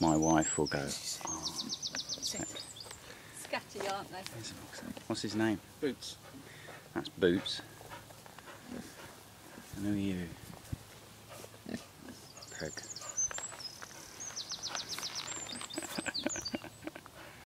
my wife will go, oh, ah. Scatty, aren't they? What's his name? Boots. That's Boots. And who are you? Peg.